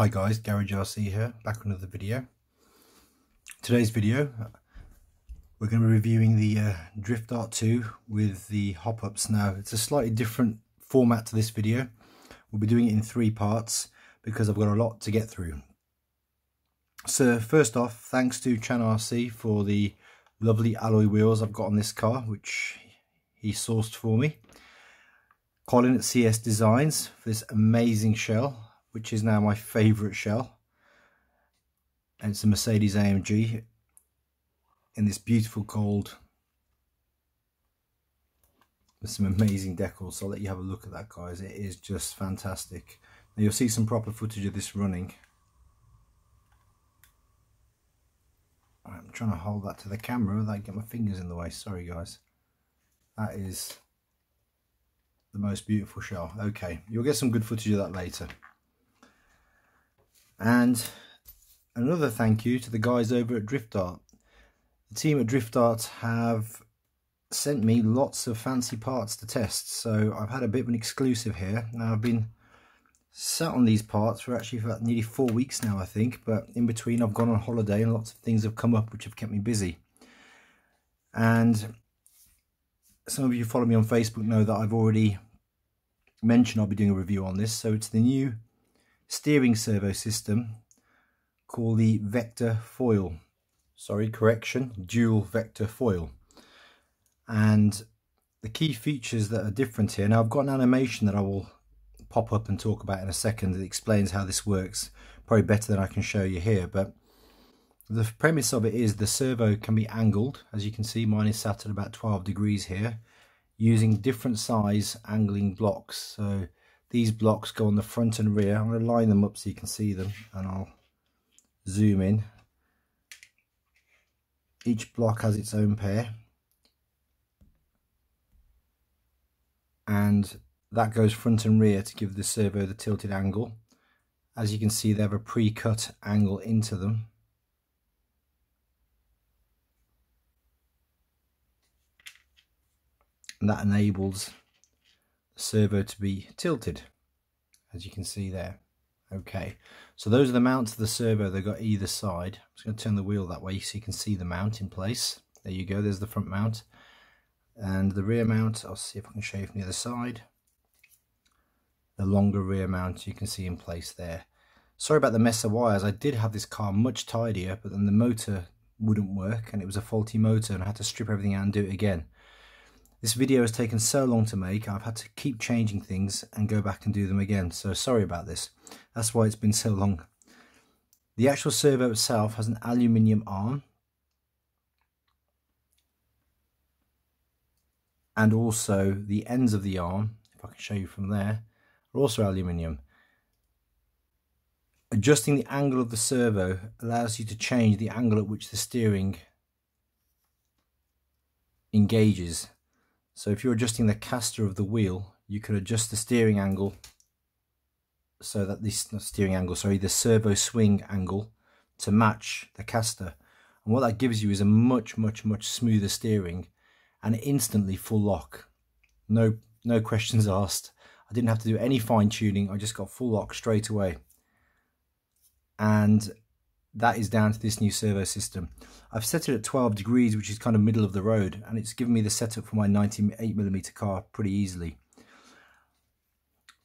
Hi guys, Garage RC here, back with another video. Today's video, we're going to be reviewing the uh, Drift Art 2 with the hop-ups. Now, it's a slightly different format to this video. We'll be doing it in three parts because I've got a lot to get through. So first off, thanks to Chan RC for the lovely alloy wheels I've got on this car, which he sourced for me. Colin at CS Designs for this amazing shell which is now my favourite shell. And it's a Mercedes AMG in this beautiful gold with some amazing decals. So I'll let you have a look at that, guys. It is just fantastic. Now you'll see some proper footage of this running. I'm trying to hold that to the camera without getting my fingers in the way. Sorry, guys. That is the most beautiful shell. Okay, you'll get some good footage of that later. And another thank you to the guys over at Drift Art. The team at Drift Art have sent me lots of fancy parts to test. So I've had a bit of an exclusive here. Now I've been sat on these parts for actually for nearly four weeks now, I think. But in between I've gone on holiday and lots of things have come up which have kept me busy. And some of you follow me on Facebook know that I've already mentioned I'll be doing a review on this. So it's the new steering servo system called the Vector Foil. Sorry, correction, dual Vector Foil. And the key features that are different here, now I've got an animation that I will pop up and talk about in a second that explains how this works, probably better than I can show you here, but the premise of it is the servo can be angled, as you can see mine is sat at about 12 degrees here, using different size angling blocks. So these blocks go on the front and rear. I'm going to line them up so you can see them and I'll zoom in. Each block has its own pair. And that goes front and rear to give the servo the tilted angle. As you can see they have a pre-cut angle into them. And that enables servo to be tilted as you can see there. Okay so those are the mounts of the servo they've got either side. I'm just going to turn the wheel that way so you can see the mount in place. There you go there's the front mount. And the rear mount I'll see if I can show you from the other side. The longer rear mount you can see in place there. Sorry about the mess of wires. I did have this car much tidier but then the motor wouldn't work and it was a faulty motor and I had to strip everything out and do it again this video has taken so long to make, I've had to keep changing things and go back and do them again, so sorry about this. That's why it's been so long. The actual servo itself has an aluminium arm. And also the ends of the arm, if I can show you from there, are also aluminium. Adjusting the angle of the servo allows you to change the angle at which the steering engages so if you're adjusting the caster of the wheel, you can adjust the steering angle so that this steering angle, sorry, the servo swing angle to match the caster. And what that gives you is a much, much, much smoother steering and instantly full lock. No, no questions asked. I didn't have to do any fine tuning. I just got full lock straight away. And that is down to this new servo system. I've set it at 12 degrees, which is kind of middle of the road, and it's given me the setup for my 98mm car pretty easily.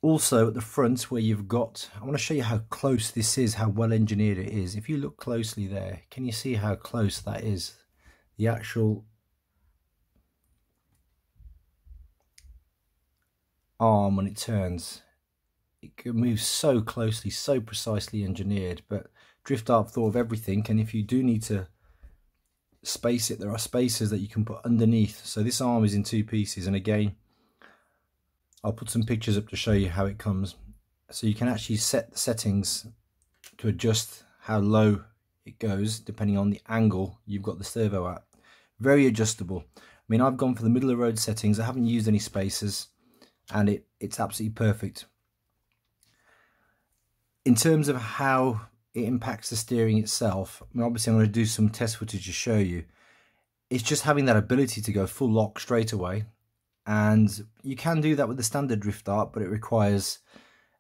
Also at the front where you've got, I want to show you how close this is, how well engineered it is. If you look closely there, can you see how close that is? The actual arm when it turns. It moves so closely, so precisely engineered, but Drift Art thought of everything, and if you do need to space it, there are spaces that you can put underneath. So this arm is in two pieces, and again, I'll put some pictures up to show you how it comes. So you can actually set the settings to adjust how low it goes, depending on the angle you've got the servo at. Very adjustable. I mean, I've gone for the middle of road settings. I haven't used any spacers, and it, it's absolutely perfect. In terms of how it impacts the steering itself. I mean, obviously, I'm going to do some test footage to show you. It's just having that ability to go full lock straight away. And you can do that with the standard drift art, but it requires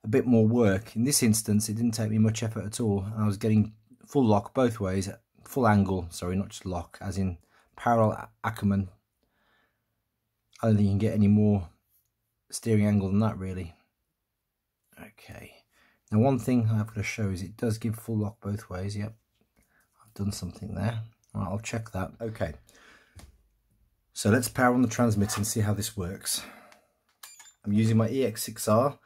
a bit more work. In this instance, it didn't take me much effort at all. I was getting full lock both ways, full angle, sorry, not just lock, as in parallel Ackerman. I don't think you can get any more steering angle than that really. Okay. Now one thing I have got to show is it does give full lock both ways. Yep. I've done something there. Right, I'll check that. Okay. So let's power on the transmitter and see how this works. I'm using my EX6R.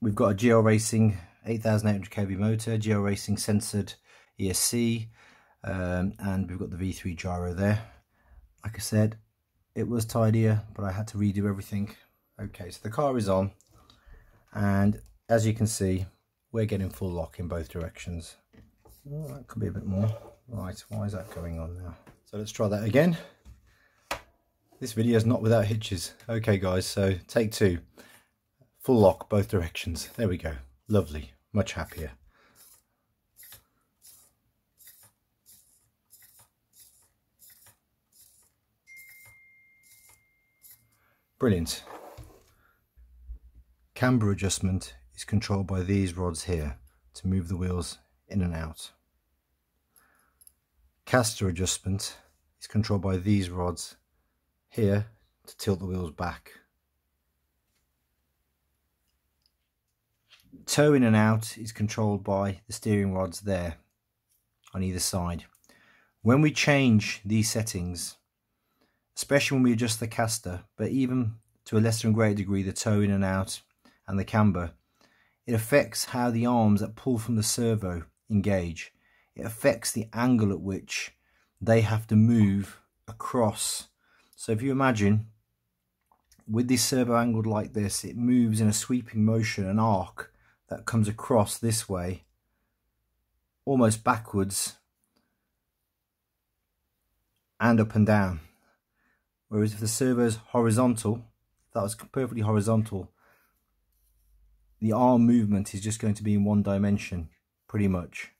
We've got a GL Racing 8800 kV motor, GL Racing sensored ESC, um, and we've got the V3 gyro there. Like I said, it was tidier, but I had to redo everything. Okay, so the car is on, and as you can see, we're getting full lock in both directions. Oh, that could be a bit more. Right, why is that going on now? So let's try that again. This video is not without hitches. Okay guys, so take two. Full lock both directions. There we go. Lovely. Much happier. Brilliant. Camber adjustment is controlled by these rods here to move the wheels in and out. Caster adjustment is controlled by these rods here to tilt the wheels back. Toe in and out is controlled by the steering rods there on either side. When we change these settings, especially when we adjust the caster, but even to a lesser and greater degree the toe in and out and the camber, it affects how the arms that pull from the servo engage. It affects the angle at which they have to move across so if you imagine with this servo angled like this, it moves in a sweeping motion, an arc that comes across this way, almost backwards and up and down. Whereas if the servo is horizontal, that was perfectly horizontal, the arm movement is just going to be in one dimension, pretty much.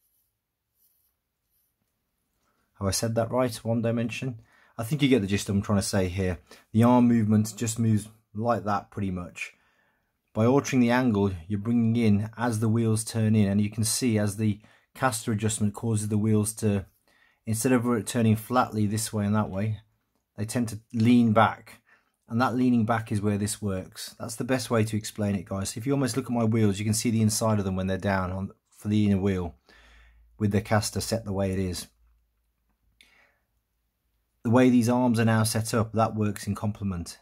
Have I said that right? One dimension? I think you get the gist I'm trying to say here. The arm movement just moves like that pretty much. By altering the angle, you're bringing in as the wheels turn in, and you can see as the caster adjustment causes the wheels to, instead of turning flatly this way and that way, they tend to lean back. And that leaning back is where this works. That's the best way to explain it, guys. If you almost look at my wheels, you can see the inside of them when they're down on for the inner wheel with the caster set the way it is the way these arms are now set up, that works in complement.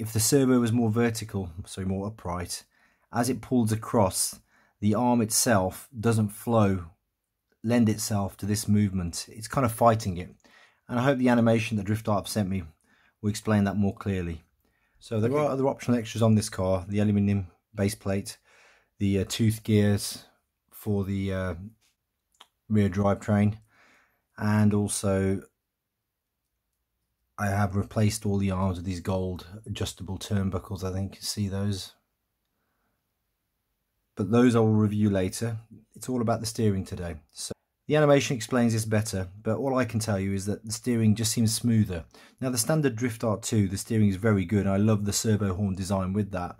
If the servo was more vertical, so more upright, as it pulls across, the arm itself doesn't flow, lend itself to this movement. It's kind of fighting it. And I hope the animation that Drift Art sent me will explain that more clearly. So there are other optional extras on this car, the aluminium base plate, the uh, tooth gears for the uh, rear drivetrain, and also I have replaced all the arms with these gold adjustable turnbuckles, I think. you See those? But those I will review later. It's all about the steering today. So the animation explains this better, but all I can tell you is that the steering just seems smoother. Now the standard Drift Art 2, the steering is very good. I love the servo horn design with that.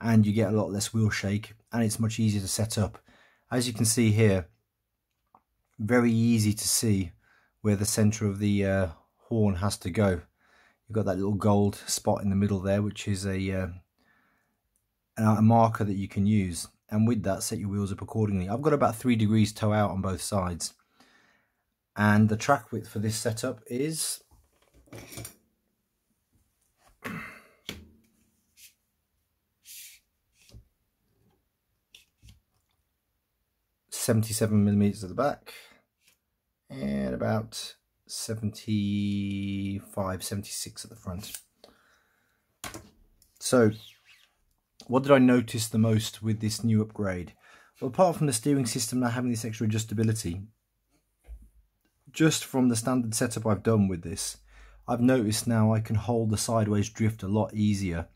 And you get a lot less wheel shake and it's much easier to set up. As you can see here, very easy to see where the center of the uh, horn has to go. You've got that little gold spot in the middle there, which is a, uh, a marker that you can use. And with that, set your wheels up accordingly. I've got about three degrees toe out on both sides. And the track width for this setup is Seventy-seven millimeters at the back, and about 75, 76 at the front. So, what did I notice the most with this new upgrade? Well, apart from the steering system now having this extra adjustability, just from the standard setup I've done with this, I've noticed now I can hold the sideways drift a lot easier.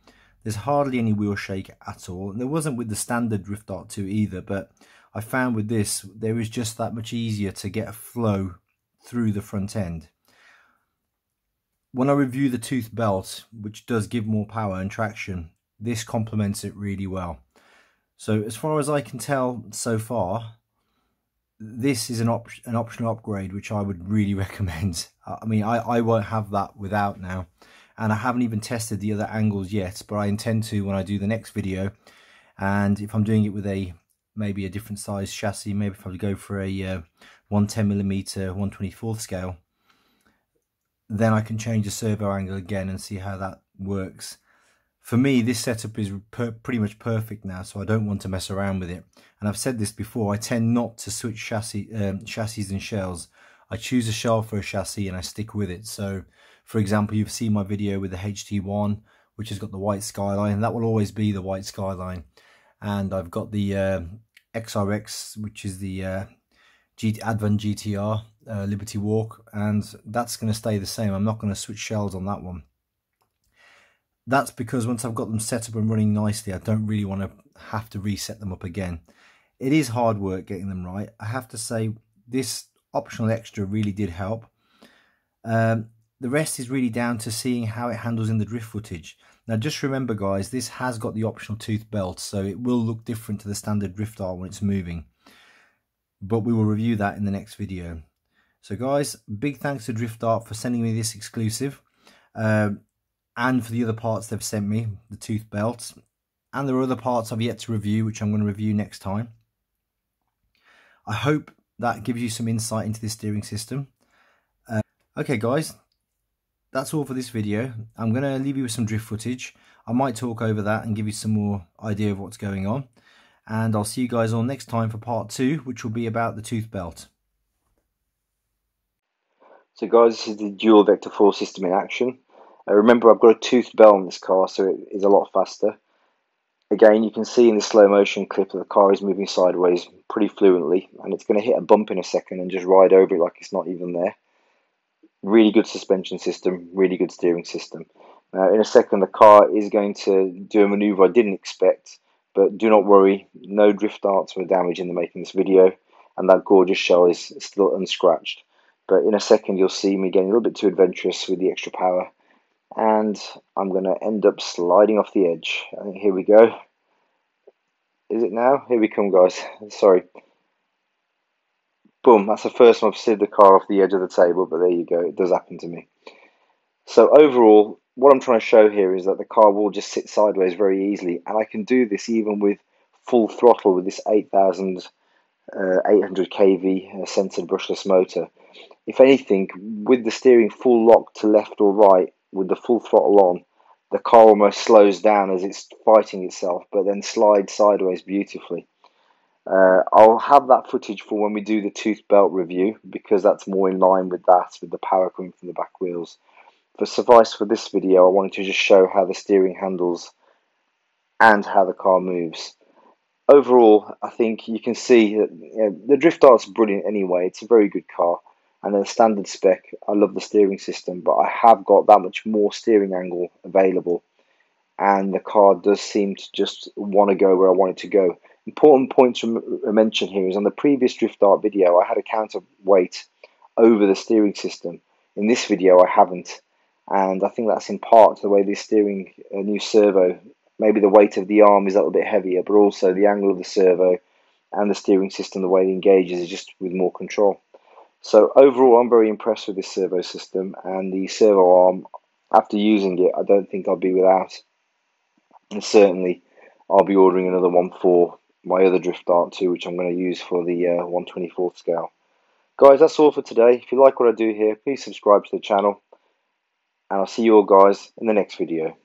There's hardly any wheel shake at all. And there wasn't with the standard Drift Art 2 either, but I found with this, there is just that much easier to get a flow through the front end. When I review the tooth belt, which does give more power and traction, this complements it really well. So as far as I can tell so far, this is an, op an optional upgrade which I would really recommend. I mean, I, I won't have that without now. And I haven't even tested the other angles yet, but I intend to when I do the next video. And if I'm doing it with a maybe a different size chassis, maybe if I go for a uh, 110mm 124th scale, then I can change the servo angle again and see how that works. For me, this setup is pretty much perfect now, so I don't want to mess around with it. And I've said this before, I tend not to switch chassis, um, chassis and shells. I choose a shell for a chassis and I stick with it. So, for example, you've seen my video with the HT1, which has got the white skyline. and That will always be the white skyline. And I've got the uh, XRX, which is the uh, G Advan GTR uh, Liberty Walk, and that's going to stay the same. I'm not going to switch shells on that one. That's because once I've got them set up and running nicely, I don't really want to have to reset them up again. It is hard work getting them right. I have to say this optional extra really did help. Um, the rest is really down to seeing how it handles in the drift footage. Now just remember guys, this has got the optional tooth belt, so it will look different to the standard drift art when it's moving. But we will review that in the next video. So guys, big thanks to Drift Art for sending me this exclusive. Uh, and for the other parts they've sent me, the tooth belts. And there are other parts I've yet to review, which I'm going to review next time. I hope that gives you some insight into this steering system. Uh, okay guys, that's all for this video. I'm going to leave you with some drift footage. I might talk over that and give you some more idea of what's going on. And I'll see you guys all next time for part two, which will be about the tooth belt. So guys, this is the dual vector force system in action. Remember I've got a toothed belt on this car, so it is a lot faster. Again, you can see in the slow motion clip that the car is moving sideways pretty fluently, and it's going to hit a bump in a second and just ride over it like it's not even there. Really good suspension system, really good steering system. Now, in a second, the car is going to do a maneuver I didn't expect, but do not worry, no Drift Arts were damaged in the making this video, and that gorgeous shell is still unscratched. But in a second, you'll see me getting a little bit too adventurous with the extra power, and I'm going to end up sliding off the edge. I think here we go. Is it now? Here we come, guys. Sorry. Boom, that's the first time I've slid the car off the edge of the table, but there you go, it does happen to me. So overall, what I'm trying to show here is that the car will just sit sideways very easily, and I can do this even with full throttle with this 8800 uh, kV uh, sensored brushless motor. If anything, with the steering full lock to left or right, with the full throttle on, the car almost slows down as it's fighting itself, but then slides sideways beautifully. Uh, I'll have that footage for when we do the tooth belt review because that's more in line with that, with the power coming from the back wheels. For suffice for this video, I wanted to just show how the steering handles and how the car moves. Overall, I think you can see that you know, the Drift Art's brilliant anyway. It's a very good car and the standard spec. I love the steering system, but I have got that much more steering angle available, and the car does seem to just want to go where I want it to go. Important point to mention here is on the previous Drift Art video, I had a counterweight over the steering system. In this video, I haven't, and I think that's in part the way this steering uh, new servo. Maybe the weight of the arm is a little bit heavier, but also the angle of the servo and the steering system, the way it engages, is just with more control. So overall, I'm very impressed with this servo system and the servo arm. After using it, I don't think I'll be without. And certainly, I'll be ordering another one for my other Drift Art too, which I'm going to use for the uh, 124th scale. Guys, that's all for today. If you like what I do here, please subscribe to the channel. And I'll see you all guys in the next video.